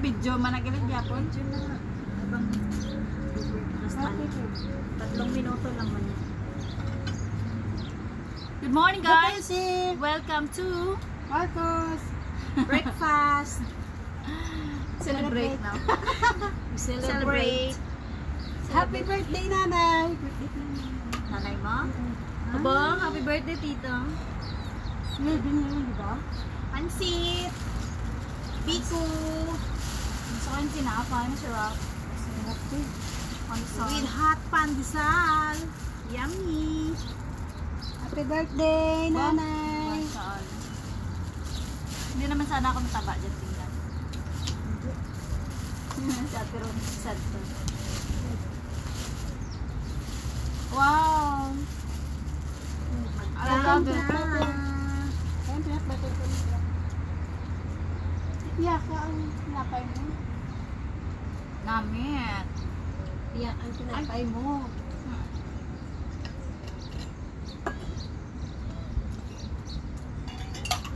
video man nagalit yapon. Tatlong minuto lang man. Good morning guys. Welcome to Marcos. Breakfast. Celebrate now. Celebrate. Happy birthday, nanay. Nanay mo? Aba, happy birthday, tita. Maybe niyo, di ba? Pansit. Pico. Gusto ko yung tinapay, masarap. Pansal. With hot pandesal. Yummy. Happy birthday, nanay. Pansal. Hindi naman sana ako mataba dyan tingnan. si Ate Ron, sad to. Wow! I love it. Ayun, pinakbatin ko nila. Iyak ka ang tinapay mo. Namit. Iyak ang tinapay mo.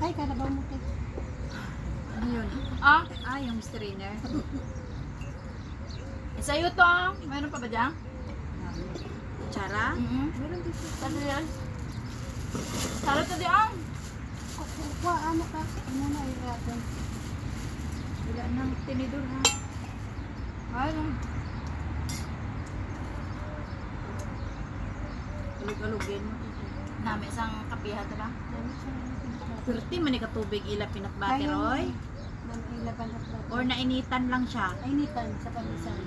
Ay, kanabaw mo kay. Ano yun? Ah, Ah, yung strainer. sa'yo to. Meron pa ba dyan? Tsara? Mm-hmm. Meron dito. Saan yan? Sarap to di ang. Kuha, ano ka? Ano na iratong? Wala nang tinidor ha. Ano? Tulog-alugin mo. Nami isang kapihan to ba? Kurti man tubig ila pinakbati roy. Or nainitan lang siya. Ay, nitan sa pamisan.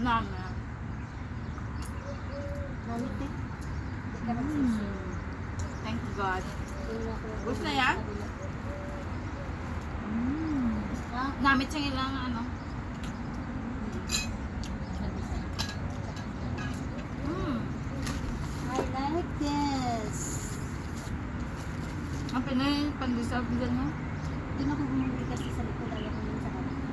Nami. Ka magsisi. Thank God. Gusto na yan? Namit siyang ilang ano. Mm. I like this. Ang pinay pandesal bisan mo. Doon ako bumili kasi sa likod ayaw ko yun sa kanila.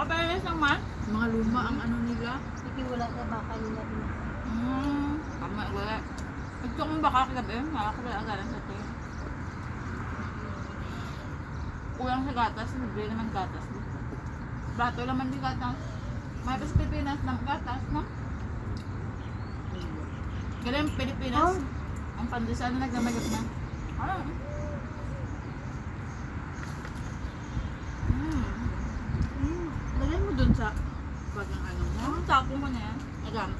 Kapag isang man? Mga luma ang ano nila. Sige, wala ka baka nila din. Hmm. Tama, wala. Ito kong baka kagabi, makakabala agalan sa ito. Kulang sa gatas, libre naman gatas. Bato naman di gatas. May pa sa Pilipinas ng gatas, no? Galing Pilipinas. Oh. Ang pandesal na nagdamagat na. Ah. Mm. Lagyan mo dun sa bagang ano mo. Ang tapo mo na yan. Agam.